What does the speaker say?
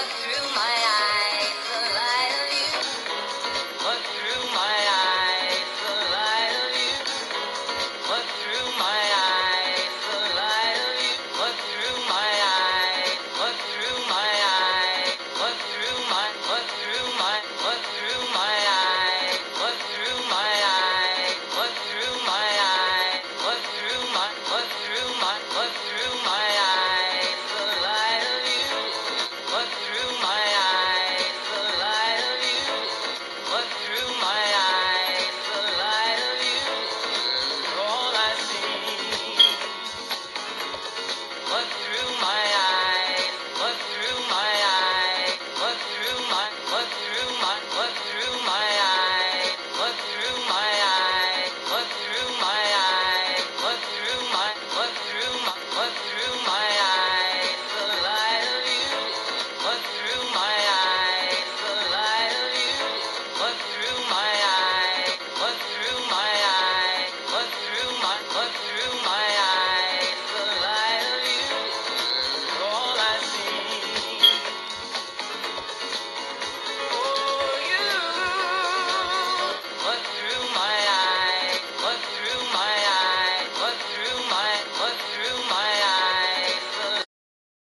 walk through my